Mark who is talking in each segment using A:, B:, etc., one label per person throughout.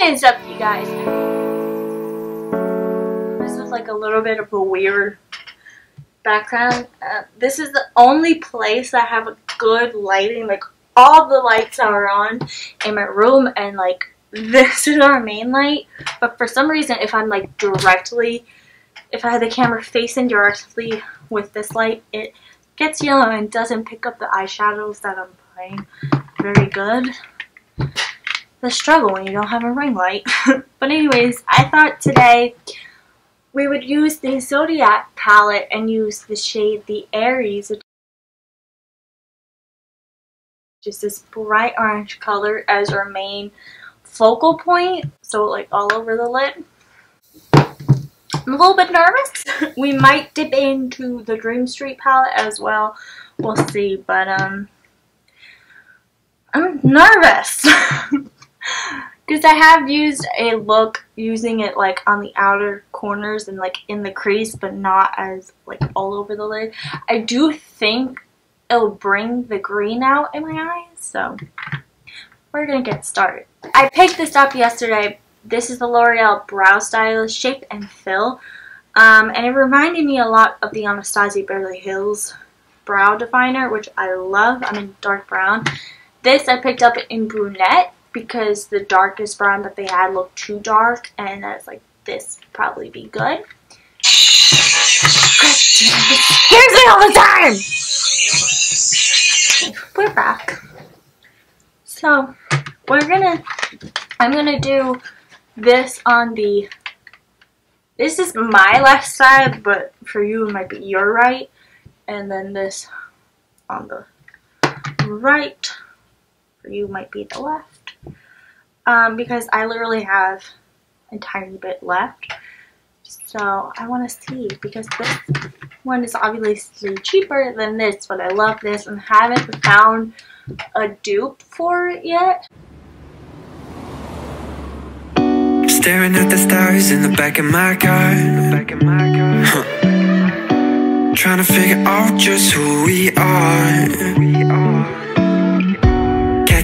A: What is up, you guys? This is like a little bit of a weird background. Uh, this is the only place I have a good lighting. Like, all the lights are on in my room, and like, this is our main light. But for some reason, if I'm like directly, if I have the camera facing directly with this light, it gets yellow and doesn't pick up the eyeshadows that I'm playing very good the struggle when you don't have a ring light. but anyways, I thought today we would use the Zodiac palette and use the shade the Aries. Just this bright orange color as our main focal point. So like all over the lid. I'm a little bit nervous. we might dip into the Dream Street palette as well. We'll see. But um, I'm nervous. Because I have used a look using it like on the outer corners and like in the crease but not as like all over the lid. I do think it'll bring the green out in my eyes so we're gonna get started. I picked this up yesterday. This is the L'Oreal Brow Stylist Shape and Fill um, and it reminded me a lot of the Anastasia Beverly Hills brow definer which I love. I'm in dark brown. This I picked up in brunette because the darkest brown that they had looked too dark and I was like this would probably be good. Here's me all the time! We're back. So we're gonna I'm gonna do this on the this is my left side but for you it might be your right and then this on the right for you might be the left um, because I literally have a tiny bit left. So I want to see because this one is obviously cheaper than this, but I love this and haven't found a dupe for it yet. Staring at the stars in the back of my car. Huh. Trying to figure out just who we are.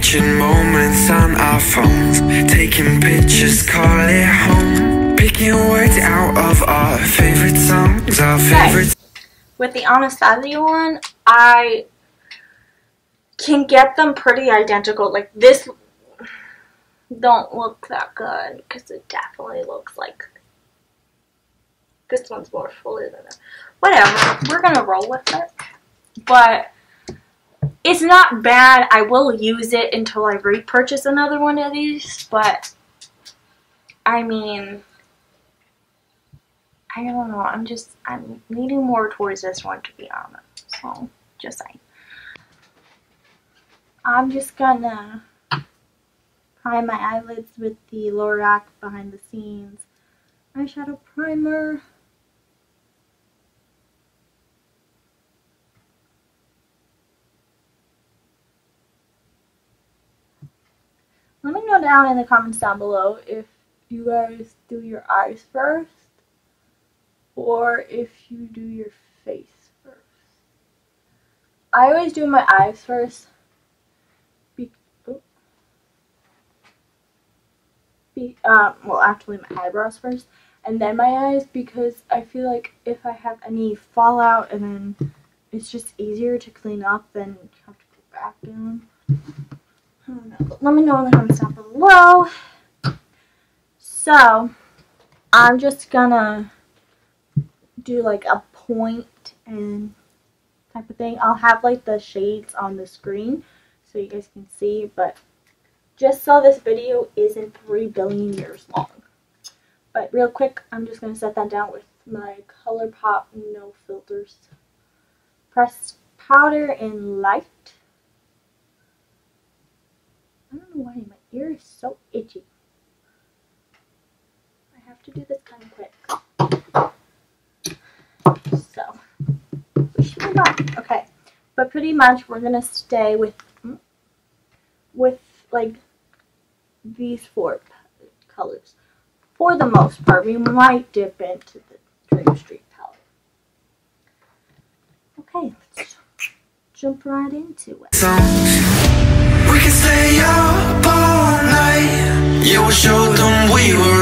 A: Catching moments on our phones Taking pictures, call it home Picking words out of our favorite songs Our favorite With the Anastasia one, I can get them pretty identical. Like this don't look that good because it definitely looks like this one's more fuller than that. Whatever, we're gonna roll with it. But it's not bad. I will use it until I repurchase another one of these, but I mean, I don't know. I'm just, I'm leaning more towards this one to be honest. So, just saying. I'm just gonna prime my eyelids with the Lorac behind the scenes eyeshadow primer. Let me know down in the comments down below if you guys do your eyes first or if you do your face first. I always do my eyes first. Be, oh, be, um, well, actually my eyebrows first and then my eyes because I feel like if I have any fallout and then it's just easier to clean up than have to back down. Hmm. Let me know in the comments down below. So, I'm just gonna do like a point and type of thing. I'll have like the shades on the screen so you guys can see, but just so this video isn't 3 billion years long. But real quick, I'm just going to set that down with my ColourPop No Filters pressed powder in light. I don't know why my ear is so itchy. I have to do this kind of quick. So, we should move on. Okay, but pretty much we're gonna stay with hmm, with like these four colors for the most part. We might dip into the Dream Street palette. Okay, let's jump right into it.
B: Night. Yeah, show them we were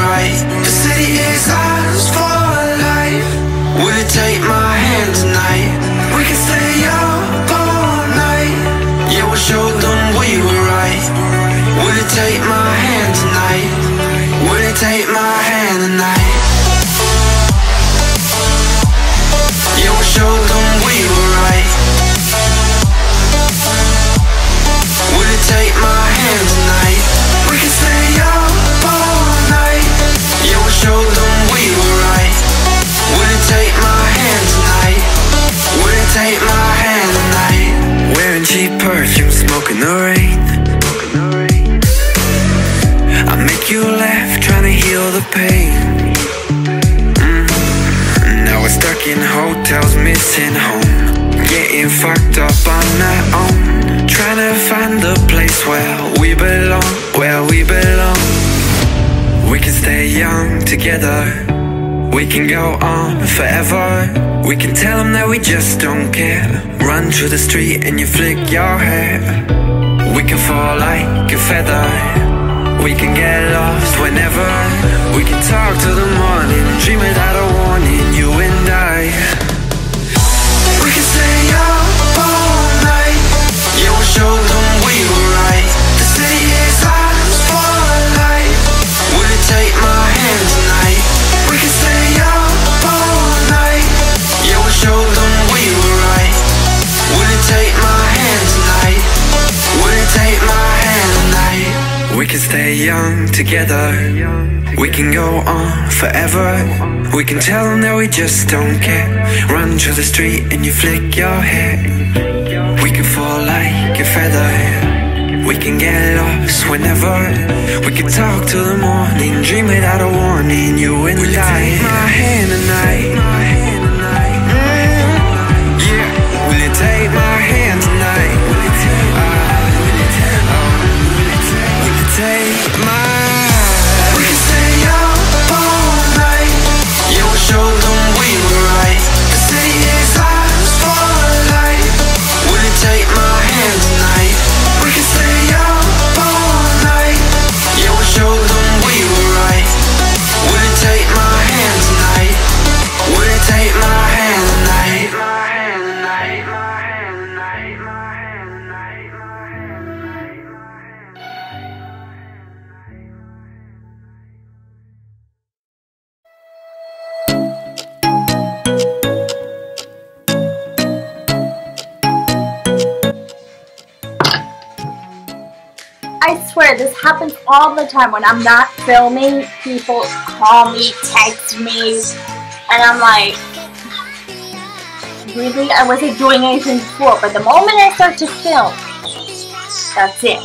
B: together. We can go on forever. We can tell them that we just don't care. Run through the street and you flick your hair. We can fall like a feather. We can get lost whenever. We can talk till the morning, dream without a warning, you young together. We can go on forever. We can tell them that we just don't care. Run through the street and you flick your hair. We can fall like a feather. We can get lost whenever. We can talk till the morning, dream without a warning. You and Will I. You take my hand tonight?
A: I swear this happens all the time when I'm not filming. People call me, text me, and I'm like, really? I wasn't doing anything before, but the moment I start to film, that's it.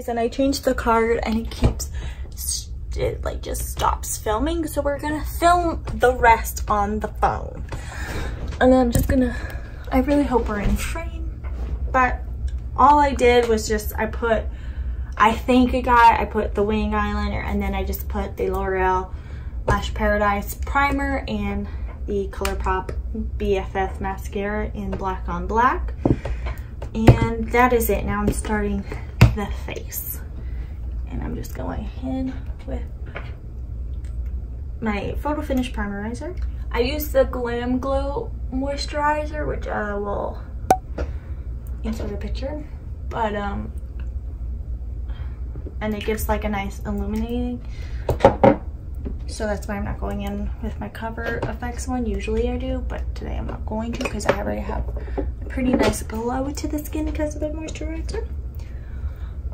A: Some reason I changed the card and it keeps it like just stops filming so we're gonna film the rest on the phone. And then I'm just gonna I really hope we're in frame but all I did was just I put I think I got I put the wing eyeliner and then I just put the L'Oreal Lash Paradise primer and the ColourPop BFF mascara in black on black. And that is it. Now I'm starting the face. And I'm just going in with my Photo Finish Primerizer. I use the Glam Glow Moisturizer, which I will insert a picture. But, um, and it gives like a nice illuminating. So that's why I'm not going in with my Cover effects one. Usually I do, but today I'm not going to because I already have a pretty nice glow to the skin because of the moisturizer.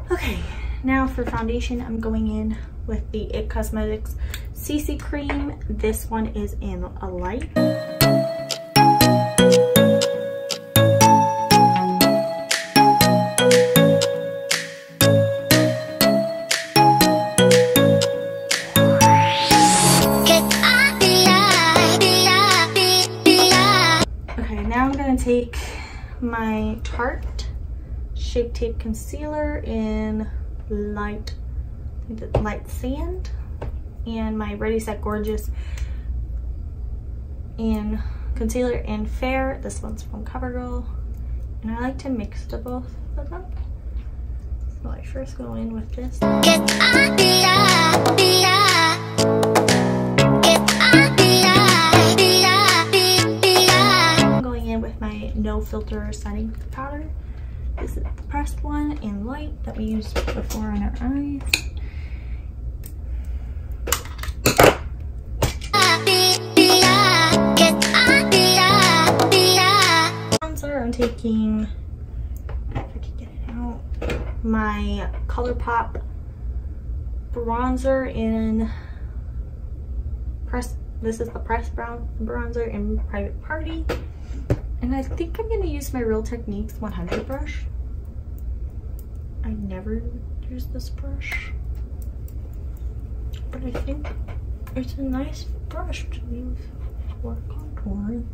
A: Okay, now for foundation, I'm going in with the IT Cosmetics CC Cream. This one is in a light. Okay, now I'm gonna take my Tarte Shape Tape Concealer in light, light sand and my Ready Set Gorgeous in concealer in fair. This one's from CoverGirl. And I like to mix the both of them. So I first go in with this. I'm going in with my No Filter Setting Powder. This is the pressed one in light that we used before on our eyes. I'm taking, if I can get it out, my ColourPop bronzer in press. This is the pressed brown bronzer in Private Party. And I think I'm gonna use my Real Techniques 100 brush. I never use this brush. But I think it's a nice brush to use for contouring.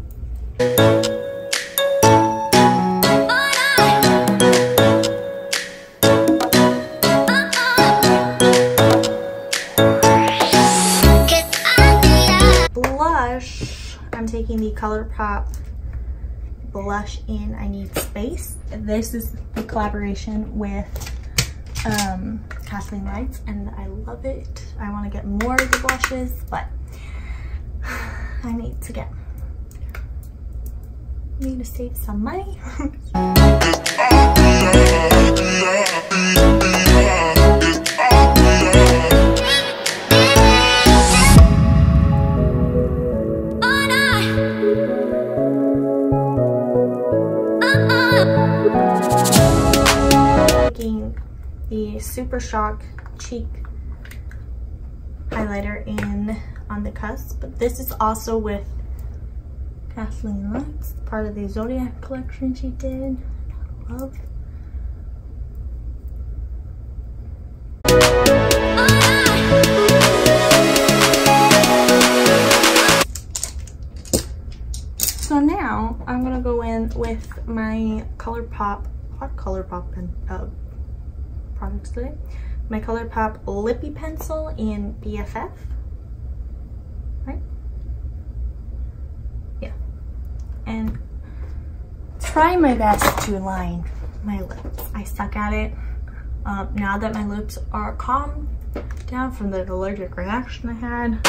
A: Blush, I'm taking the ColourPop blush in I Need Space. This is the collaboration with um, Kathleen Lights and I love it. I want to get more of the blushes, but I need to get, need to save some money. Shock Cheek highlighter in on the cusp. But this is also with Kathleen Lights, part of the Zodiac collection she did. Love. So now I'm gonna go in with my ColourPop, what ColourPop pen, uh, products today. My ColourPop Lippie Pencil in BFF, right? Yeah. And try my best to line my lips. I suck at it. Um, now that my lips are calm down from the allergic reaction I had.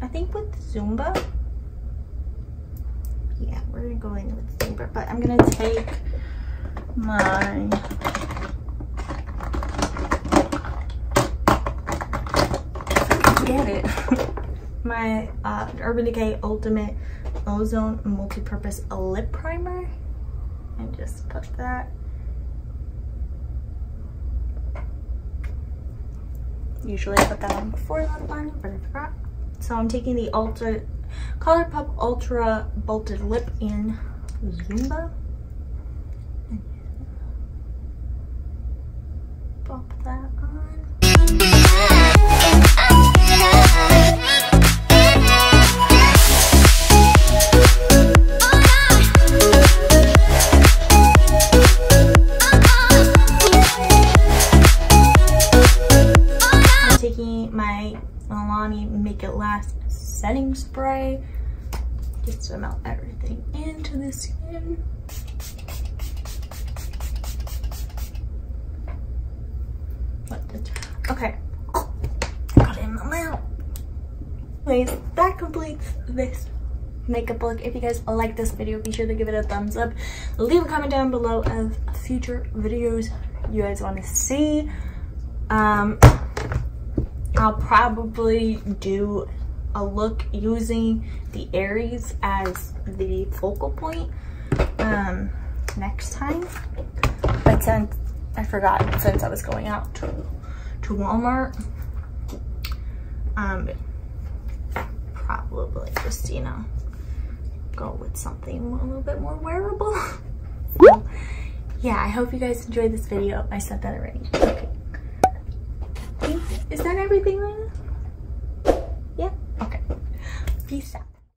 A: I think with Zumba, but I'm gonna take my get it. My uh, Urban Decay Ultimate Ozone Multi-Purpose Lip Primer. And just put that. Usually I put that on before the lip liner, but I forgot. So I'm taking the Ulta ColourPop Ultra Blotted Lip in Zumba. My Milani Make It Last setting spray just to melt everything into the skin. What the okay. Got it in my mouth. Anyways, that completes this makeup look. If you guys like this video, be sure to give it a thumbs up. Leave a comment down below of future videos you guys want to see. Um, I'll probably do a look using the Aries as the focal point um, next time. But since I forgot, since I was going out to, to Walmart, um, probably just, you know, go with something a little bit more wearable. so, yeah, I hope you guys enjoyed this video. I said that already. Okay. Is that everything, Lena? Yeah? Okay. Peace out.